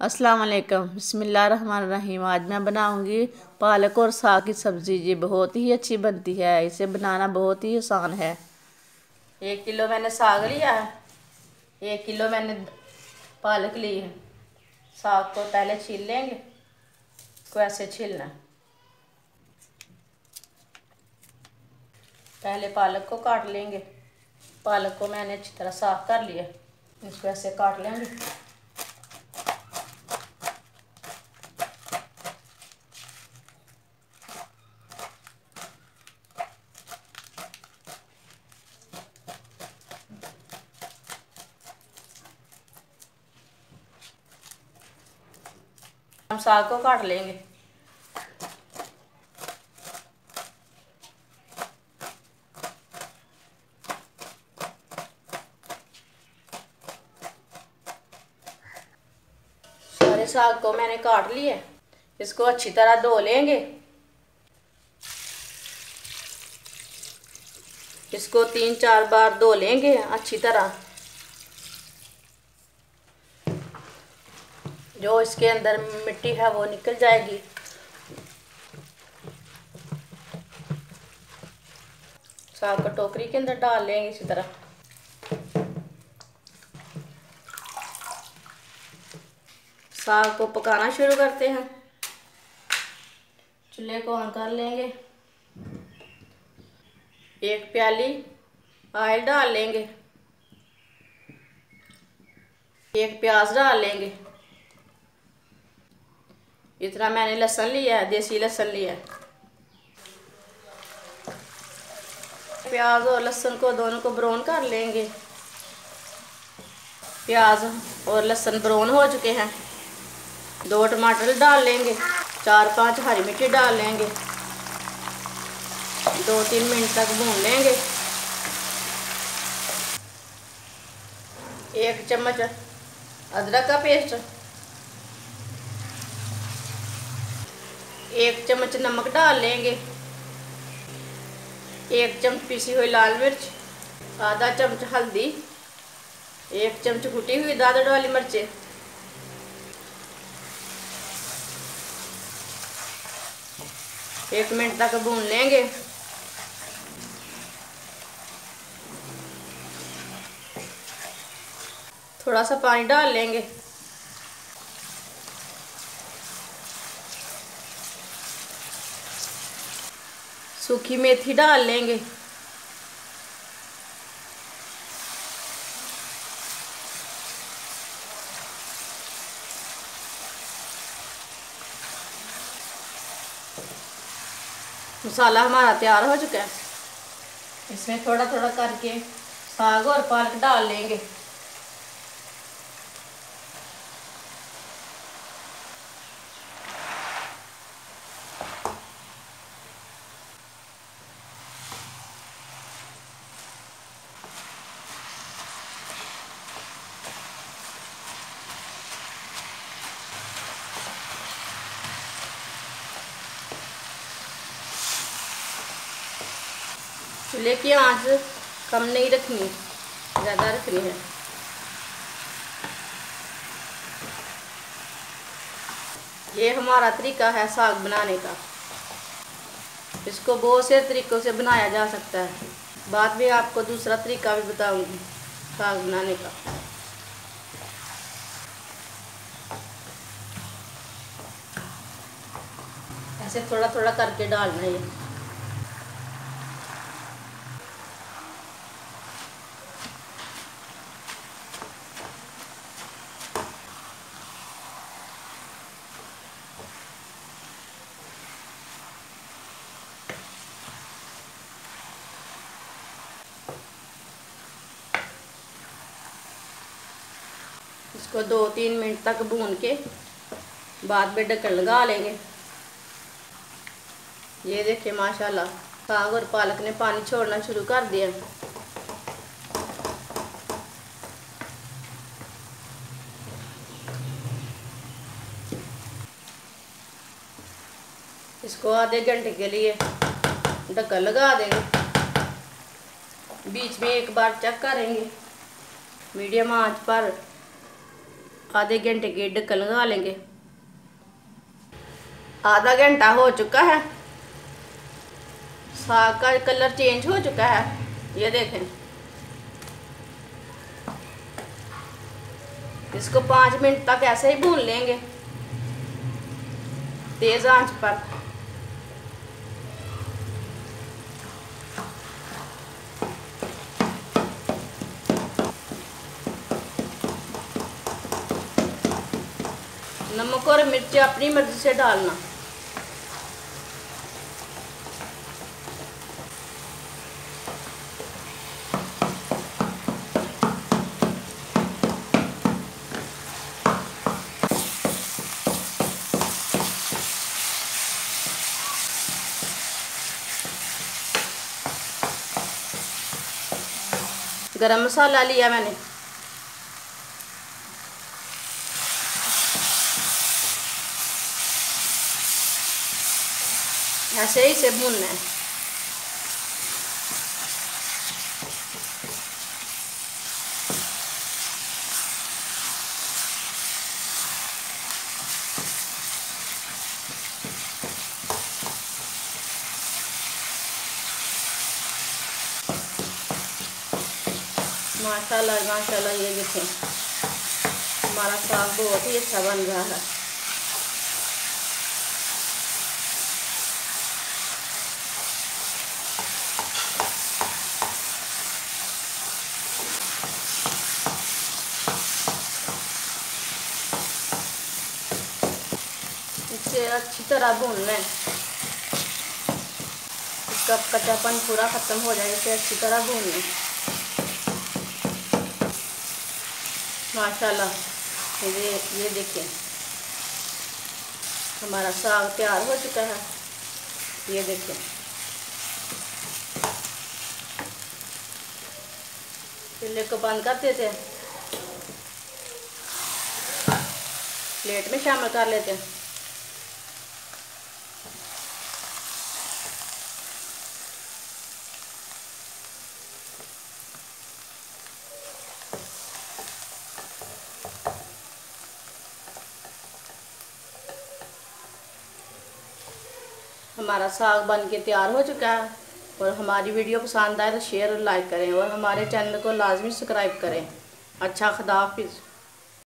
अस्सलाम वालेकुम बिस्मिल्लाहिर्रहमानिर्रहीम। आज मैं बनाऊँगी पालक और साग की सब्ज़ी। ये बहुत ही अच्छी बनती है। इसे बनाना बहुत ही आसान है। एक किलो मैंने साग लिया है। एक किलो मैंने पालक ली है। साग को पहले छील लेंगे। को ऐसे छीलना पहले पालक को काट लेंगे। पालक को मैंने अच्छी तरह साफ़ कर लिया। इसको ऐसे काट लेंगे। हम साग को काट लेंगे। सारे साग को मैंने काट लिए। इसको अच्छी तरह धो लेंगे। इसको तीन चार बार धो लेंगे अच्छी तरह। जो इसके अंदर मिट्टी है वो निकल जाएगी। साग को टोकरी के अंदर डाल लेंगे इसी तरह। साग को पकाना शुरू करते हैं। चूल्हे को ऑन कर लेंगे। एक प्याली ऑयल डाल लेंगे। एक प्याज डाल लेंगे। इतना मैंने लहसुन लिया है, देसी लहसुन लिया है। प्याज और लहसुन को दोनों को ब्राउन कर लेंगे। प्याज और लहसुन ब्राउन हो चुके हैं। दो टमाटर डाल लेंगे, चार पाँच हरी मिर्ची डाल लेंगे। दो तीन मिनट तक भून लेंगे। एक चम्मच अदरक का पेस्ट एक चम्मच नमक डाल लेंगे। एक चम्मच पीसी हुई लाल मिर्च, आधा चम्मच हल्दी, एक चम्मच कुटी हुई दादड़ वाली मिर्चें। एक मिनट तक भून लेंगे। थोड़ा सा पानी डाल लेंगे। सूखी मेथी डाल लेंगे। मसाला हमारा तैयार हो चुका है। इसमें थोड़ा थोड़ा करके साग और पालक डाल लेंगे। चूल्हे की आँच कम नहीं रखनी, ज़्यादा रखनी है। ये हमारा तरीका है साग बनाने का। इसको बहुत से तरीक़ों से बनाया जा सकता है। बाद में आपको दूसरा तरीका भी बताऊँगी, साग बनाने का। ऐसे थोड़ा थोड़ा करके डालना है इसको दो तीन मिनट तक भून के बाद में ढक्कन लगा लेंगे। ये देखिए माशाल्लाह, साग और पालक ने पानी छोड़ना शुरू कर दिया। इसको आधे घंटे के लिए ढक्कन लगा देंगे। बीच में एक बार चेक करेंगे। मीडियम आँच पर आधे घंटे की ढक्कन लगा लेंगे। आधा घंटा हो चुका है। साग का कलर चेंज हो चुका है। ये देखें। इसको पाँच मिनट तक ऐसे ही भून लेंगे। तेज़ आँच पर। नमक और मिर्च अपनी मर्ज़ी से डालना। गरम मसाला लिया मैंने। ऐसे ही से भूनना है माशाल्लाह माशाल्लाह ये देखें हमारा साग बहुत ही अच्छा बन रहा है इसे अच्छी तरह भूनना है। इसका कच्चापन पूरा ख़त्म हो जाए, इसे अच्छी तरह भून। लें माशाल्लाह ये ये देखिए हमारा साग तैयार हो चुका है। ये देखिए चूल्हे को बंद कर देते हैं। प्लेट में शामिल कर लेते हैं। हमारा साग बन के तैयार हो चुका है। और हमारी वीडियो पसंद आए तो शेयर और लाइक करें और हमारे चैनल को लाजमी सब्सक्राइब करें। अच्छा खुदा हाफिज़।